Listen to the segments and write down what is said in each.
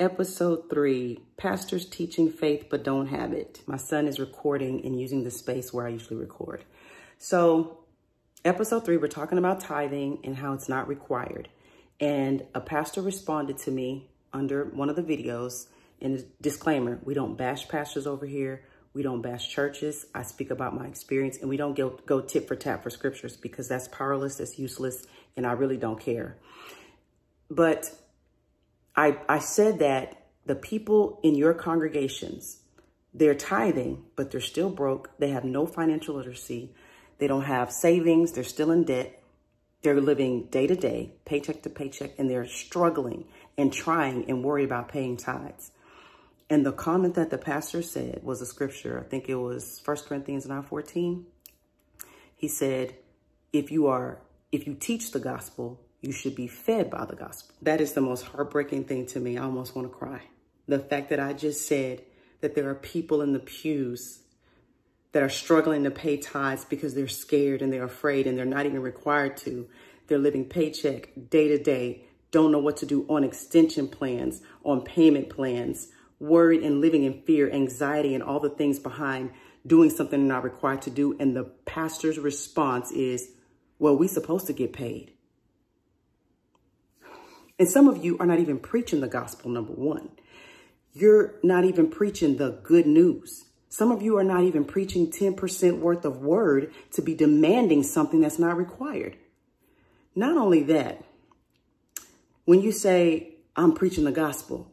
Episode three, pastors teaching faith but don't have it. My son is recording and using the space where I usually record. So episode three, we're talking about tithing and how it's not required. And a pastor responded to me under one of the videos in a disclaimer, we don't bash pastors over here. We don't bash churches. I speak about my experience and we don't go, go tip for tap for scriptures because that's powerless, that's useless, and I really don't care. But I, I said that the people in your congregations, they're tithing, but they're still broke. They have no financial literacy. They don't have savings. They're still in debt. They're living day to day, paycheck to paycheck, and they're struggling and trying and worried about paying tithes. And the comment that the pastor said was a scripture. I think it was 1 Corinthians 9, 14. He said, if you are, if you teach the gospel, you should be fed by the gospel. That is the most heartbreaking thing to me. I almost want to cry. The fact that I just said that there are people in the pews that are struggling to pay tithes because they're scared and they're afraid and they're not even required to. They're living paycheck day to day, don't know what to do on extension plans, on payment plans, worried and living in fear, anxiety, and all the things behind doing something they're not required to do. And the pastor's response is, well, we supposed to get paid. And some of you are not even preaching the gospel, number one. You're not even preaching the good news. Some of you are not even preaching 10% worth of word to be demanding something that's not required. Not only that, when you say, I'm preaching the gospel,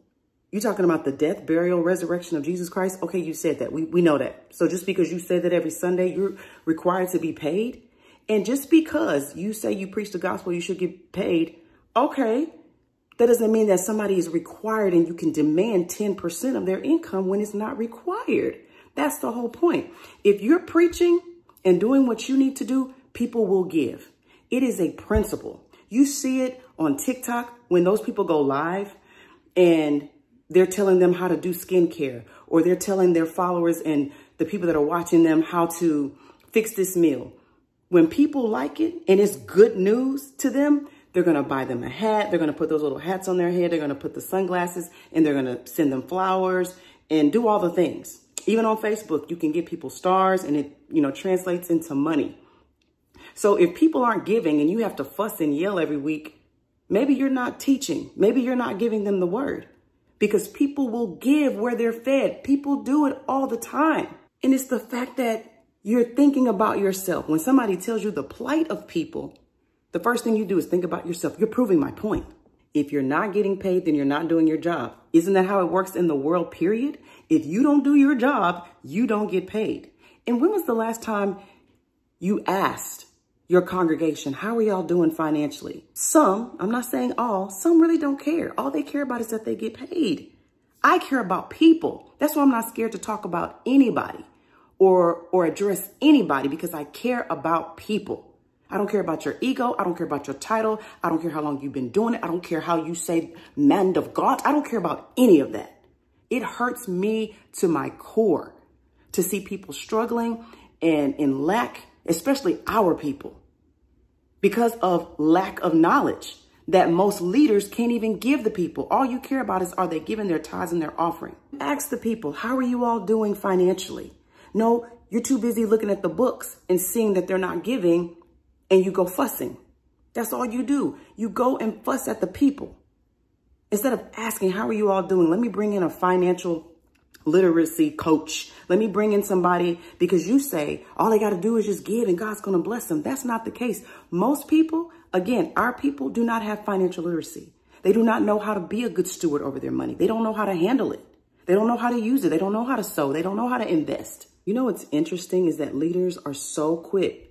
you're talking about the death, burial, resurrection of Jesus Christ. Okay, you said that. We, we know that. So just because you say that every Sunday, you're required to be paid. And just because you say you preach the gospel, you should get paid. Okay, that doesn't mean that somebody is required and you can demand 10% of their income when it's not required. That's the whole point. If you're preaching and doing what you need to do, people will give. It is a principle. You see it on TikTok when those people go live and they're telling them how to do skincare or they're telling their followers and the people that are watching them how to fix this meal. When people like it and it's good news to them, they're going to buy them a hat. They're going to put those little hats on their head. They're going to put the sunglasses and they're going to send them flowers and do all the things. Even on Facebook, you can get people stars and it, you know, translates into money. So if people aren't giving and you have to fuss and yell every week, maybe you're not teaching. Maybe you're not giving them the word because people will give where they're fed. People do it all the time. And it's the fact that you're thinking about yourself. When somebody tells you the plight of people, the first thing you do is think about yourself. You're proving my point. If you're not getting paid, then you're not doing your job. Isn't that how it works in the world, period? If you don't do your job, you don't get paid. And when was the last time you asked your congregation, how are y'all doing financially? Some, I'm not saying all, some really don't care. All they care about is that they get paid. I care about people. That's why I'm not scared to talk about anybody or, or address anybody because I care about people. I don't care about your ego. I don't care about your title. I don't care how long you've been doing it. I don't care how you say man of God. I don't care about any of that. It hurts me to my core to see people struggling and in lack, especially our people, because of lack of knowledge that most leaders can't even give the people. All you care about is are they giving their tithes and their offering? Ask the people, how are you all doing financially? No, you're too busy looking at the books and seeing that they're not giving and you go fussing. That's all you do. You go and fuss at the people. Instead of asking, how are you all doing? Let me bring in a financial literacy coach. Let me bring in somebody because you say all they got to do is just give and God's going to bless them. That's not the case. Most people, again, our people do not have financial literacy. They do not know how to be a good steward over their money. They don't know how to handle it. They don't know how to use it. They don't know how to sow. They don't know how to invest. You know what's interesting is that leaders are so quick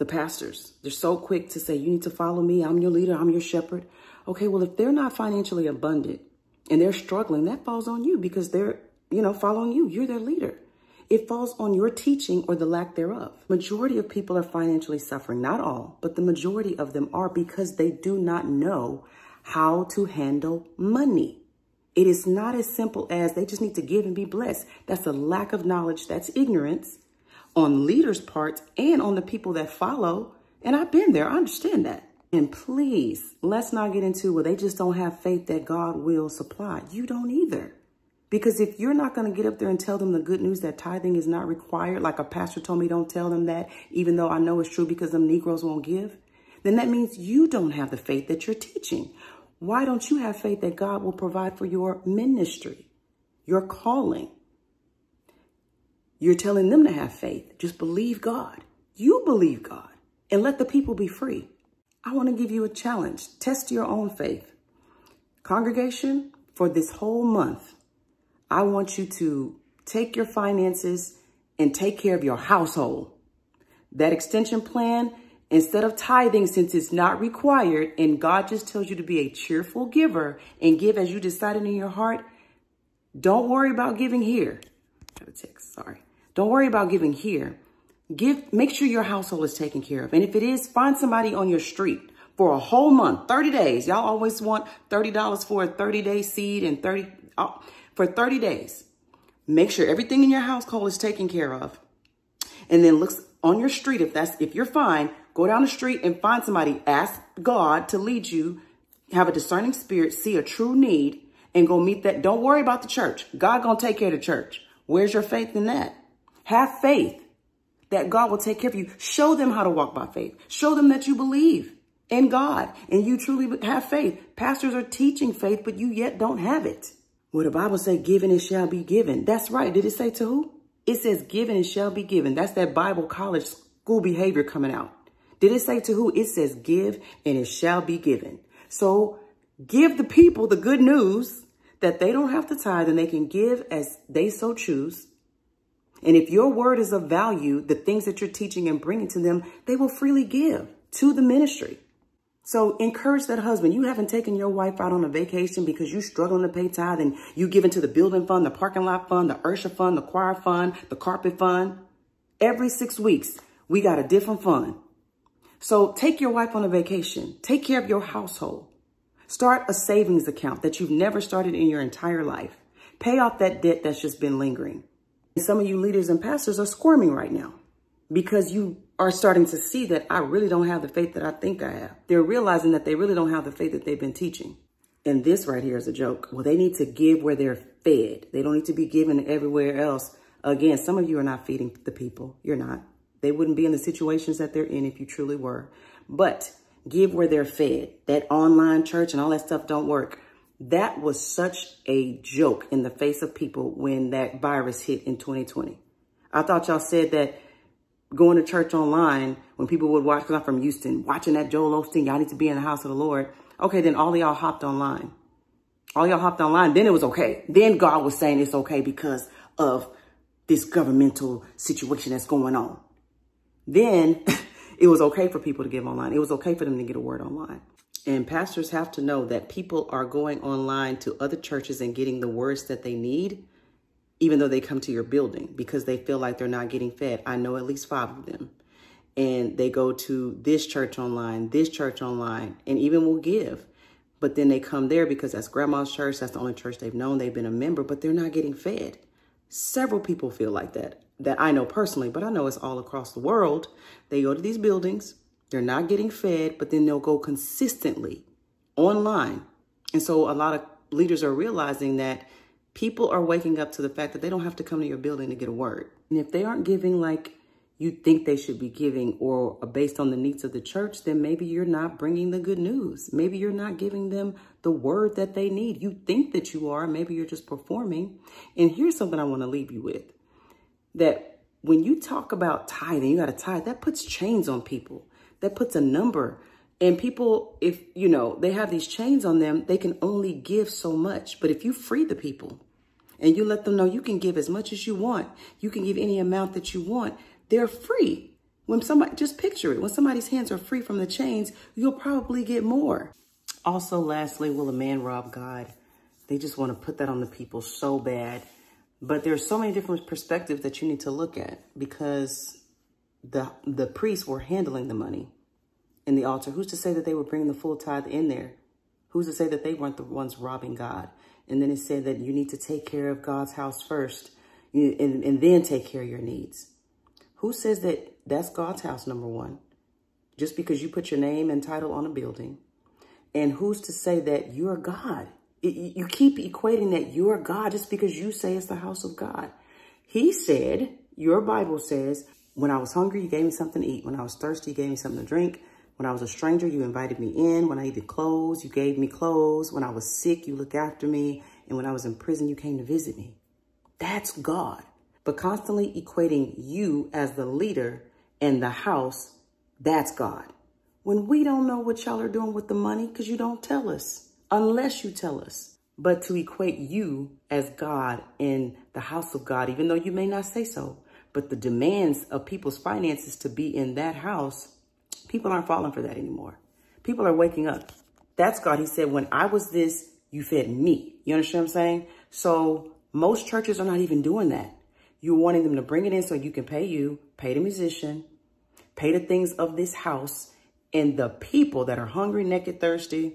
the pastors. They're so quick to say, you need to follow me. I'm your leader. I'm your shepherd. Okay, well, if they're not financially abundant and they're struggling, that falls on you because they're, you know, following you. You're their leader. It falls on your teaching or the lack thereof. Majority of people are financially suffering. Not all, but the majority of them are because they do not know how to handle money. It is not as simple as they just need to give and be blessed. That's a lack of knowledge. That's ignorance on leaders' parts and on the people that follow. And I've been there. I understand that. And please, let's not get into, well, they just don't have faith that God will supply. You don't either. Because if you're not going to get up there and tell them the good news that tithing is not required, like a pastor told me, don't tell them that, even though I know it's true because them Negroes won't give, then that means you don't have the faith that you're teaching. Why don't you have faith that God will provide for your ministry, your calling? You're telling them to have faith. Just believe God. You believe God and let the people be free. I want to give you a challenge. Test your own faith. Congregation, for this whole month, I want you to take your finances and take care of your household. That extension plan, instead of tithing, since it's not required, and God just tells you to be a cheerful giver and give as you decided in your heart, don't worry about giving here. Got a text, sorry. Don't worry about giving here. Give, make sure your household is taken care of. And if it is, find somebody on your street for a whole month, 30 days. Y'all always want $30 for a 30 day seed and 30, oh, for 30 days. Make sure everything in your household is taken care of. And then look on your street. If that's, if you're fine, go down the street and find somebody. Ask God to lead you. Have a discerning spirit. See a true need and go meet that. Don't worry about the church. God gonna take care of the church. Where's your faith in that? Have faith that God will take care of you. Show them how to walk by faith. Show them that you believe in God and you truly have faith. Pastors are teaching faith, but you yet don't have it. Well, the Bible say given it shall be given. That's right. Did it say to who? It says given it shall be given. That's that Bible college school behavior coming out. Did it say to who? It says give and it shall be given. So give the people the good news that they don't have to tithe and they can give as they so choose. And if your word is of value, the things that you're teaching and bringing to them, they will freely give to the ministry. So encourage that husband. You haven't taken your wife out on a vacation because you're struggling to pay tithe and you give into the building fund, the parking lot fund, the usher fund, the choir fund, the carpet fund. Every six weeks, we got a different fund. So take your wife on a vacation. Take care of your household. Start a savings account that you've never started in your entire life. Pay off that debt that's just been lingering. Some of you leaders and pastors are squirming right now because you are starting to see that I really don't have the faith that I think I have. They're realizing that they really don't have the faith that they've been teaching. And this right here is a joke. Well, they need to give where they're fed. They don't need to be given everywhere else. Again, some of you are not feeding the people. You're not. They wouldn't be in the situations that they're in if you truly were. But give where they're fed. That online church and all that stuff don't work. That was such a joke in the face of people when that virus hit in 2020. I thought y'all said that going to church online, when people would watch, because I'm from Houston, watching that Joel Osteen, y'all need to be in the house of the Lord. Okay, then all y'all hopped online. All y'all hopped online. Then it was okay. Then God was saying it's okay because of this governmental situation that's going on. Then it was okay for people to give online. It was okay for them to get a word online. And pastors have to know that people are going online to other churches and getting the words that they need even though they come to your building because they feel like they're not getting fed. I know at least five of them. And they go to this church online, this church online, and even will give. But then they come there because that's grandma's church. That's the only church they've known. They've been a member, but they're not getting fed. Several people feel like that, that I know personally, but I know it's all across the world. They go to these buildings, they're not getting fed, but then they'll go consistently online. And so a lot of leaders are realizing that people are waking up to the fact that they don't have to come to your building to get a word. And if they aren't giving like you think they should be giving or uh, based on the needs of the church, then maybe you're not bringing the good news. Maybe you're not giving them the word that they need. You think that you are, maybe you're just performing. And here's something I want to leave you with. That when you talk about tithing, you got to tithe, that puts chains on people. That puts a number. And people, if, you know, they have these chains on them, they can only give so much. But if you free the people, and you let them know you can give as much as you want. You can give any amount that you want. They're free. When somebody, just picture it. When somebody's hands are free from the chains, you'll probably get more. Also, lastly, will a man rob God? They just want to put that on the people so bad. But there's so many different perspectives that you need to look at because the the priests were handling the money in the altar. Who's to say that they were bringing the full tithe in there? Who's to say that they weren't the ones robbing God? And then it said that you need to take care of God's house first and, and then take care of your needs. Who says that that's God's house, number one? just because you put your name and title on a building. And who's to say that you're God? You keep equating that you're God just because you say it's the house of God. He said, your Bible says, when I was hungry, you gave me something to eat. When I was thirsty, you gave me something to drink. When I was a stranger, you invited me in. When I needed clothes, you gave me clothes. When I was sick, you looked after me. And when I was in prison, you came to visit me. That's God. But constantly equating you as the leader and the house, that's God. When we don't know what y'all are doing with the money because you don't tell us, unless you tell us. But to equate you as God in the house of God, even though you may not say so, but the demands of people's finances to be in that house, people aren't falling for that anymore. People are waking up. That's God. He said, when I was this, you fed me. You understand what I'm saying? So most churches are not even doing that. You're wanting them to bring it in so you can pay you, pay the musician, pay the things of this house, and the people that are hungry, naked, thirsty,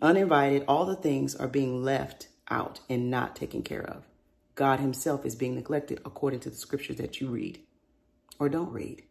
uninvited, all the things are being left out and not taken care of. God himself is being neglected according to the scriptures that you read or don't read.